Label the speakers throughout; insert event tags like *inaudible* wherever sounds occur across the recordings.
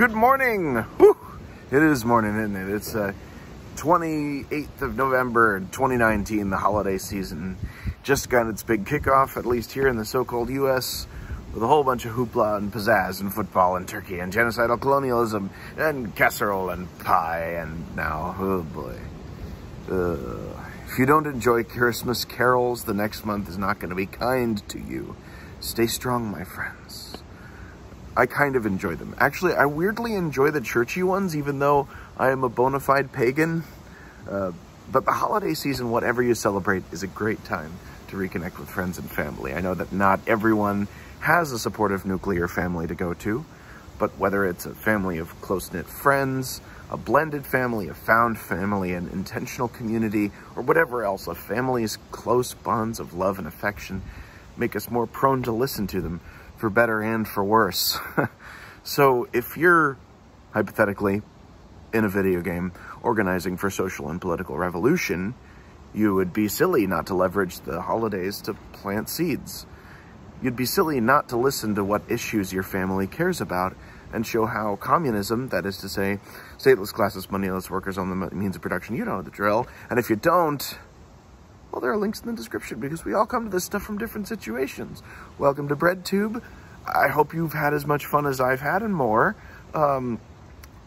Speaker 1: Good morning. Whew. It is morning, isn't it? It's uh, 28th of November, 2019, the holiday season. Just got its big kickoff, at least here in the so-called U.S., with a whole bunch of hoopla and pizzazz and football and turkey and genocidal colonialism and casserole and pie and now, oh boy. Uh, if you don't enjoy Christmas carols, the next month is not going to be kind to you. Stay strong, my friends. I kind of enjoy them. Actually, I weirdly enjoy the churchy ones, even though I am a bona fide pagan. Uh, but the holiday season, whatever you celebrate, is a great time to reconnect with friends and family. I know that not everyone has a supportive nuclear family to go to, but whether it's a family of close-knit friends, a blended family, a found family, an intentional community, or whatever else, a family's close bonds of love and affection make us more prone to listen to them for better and for worse. *laughs* so if you're, hypothetically, in a video game organizing for social and political revolution, you would be silly not to leverage the holidays to plant seeds. You'd be silly not to listen to what issues your family cares about and show how communism, that is to say, stateless classes, moneyless workers on the means of production, you know the drill. And if you don't, well, there are links in the description because we all come to this stuff from different situations. Welcome to BreadTube. I hope you've had as much fun as I've had and more. Um,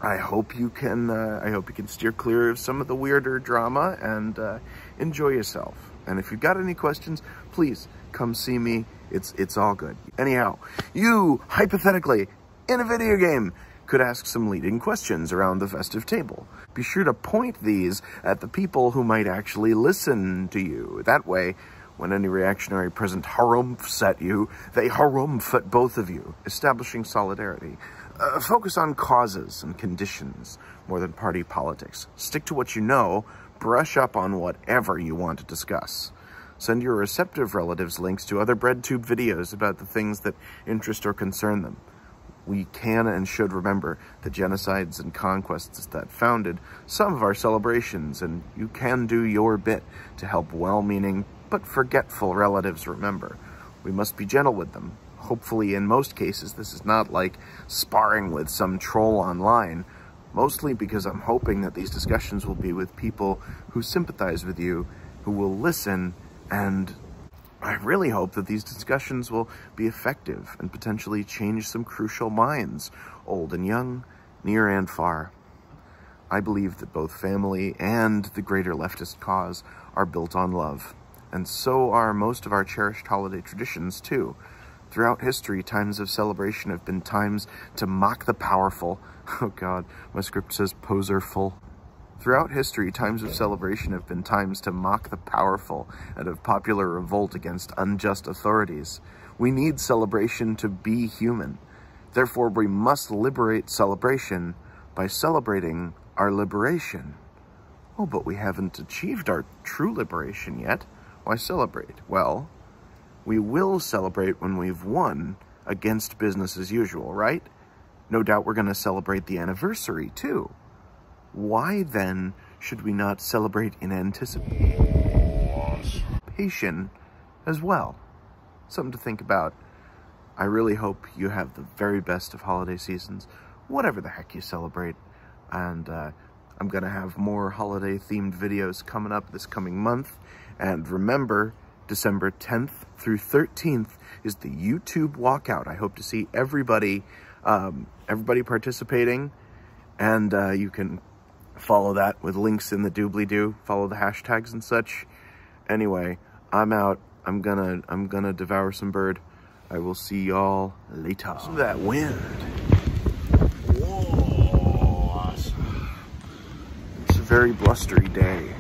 Speaker 1: I hope you can. Uh, I hope you can steer clear of some of the weirder drama and uh, enjoy yourself. And if you've got any questions, please come see me. It's it's all good. Anyhow, you hypothetically in a video game could ask some leading questions around the festive table. Be sure to point these at the people who might actually listen to you. That way, when any reactionary present harumphs at you, they harumph at both of you, establishing solidarity. Uh, focus on causes and conditions more than party politics. Stick to what you know, brush up on whatever you want to discuss. Send your receptive relatives links to other BreadTube videos about the things that interest or concern them we can and should remember the genocides and conquests that founded some of our celebrations, and you can do your bit to help well-meaning but forgetful relatives remember. We must be gentle with them. Hopefully, in most cases, this is not like sparring with some troll online, mostly because I'm hoping that these discussions will be with people who sympathize with you, who will listen, and I really hope that these discussions will be effective and potentially change some crucial minds, old and young, near and far. I believe that both family and the greater leftist cause are built on love, and so are most of our cherished holiday traditions too. Throughout history, times of celebration have been times to mock the powerful. *laughs* Oh God, my script says poserful. Throughout history, times of celebration have been times to mock the powerful and of popular revolt against unjust authorities. We need celebration to be human. Therefore, we must liberate celebration by celebrating our liberation. Oh, but we haven't achieved our true liberation yet. Why celebrate? Well, we will celebrate when we've won against business as usual, right? No doubt we're going to celebrate the anniversary, too. Why then should we not celebrate in anticipation as well? Something to think about. I really hope you have the very best of holiday seasons, whatever the heck you celebrate. And uh, I'm going to have more holiday themed videos coming up this coming month. And remember, December 10th through 13th is the YouTube walkout. I hope to see everybody, um, everybody participating. And uh, you can follow that with links in the doobly-doo, follow the hashtags and such. Anyway, I'm out. I'm gonna I'm gonna devour some bird. I will see y'all later. That wind. Whoa. It's a very blustery day.